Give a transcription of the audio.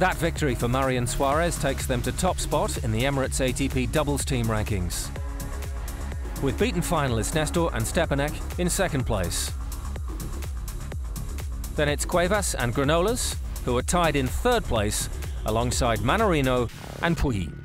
That victory for Murray and Soares takes them to top spot in the Emirates ATP doubles team rankings. With beaten finalists Nestor and Stepanek in second place. Then it's Cuevas and Granollers who are tied in third place alongside Mannarino and Pouille.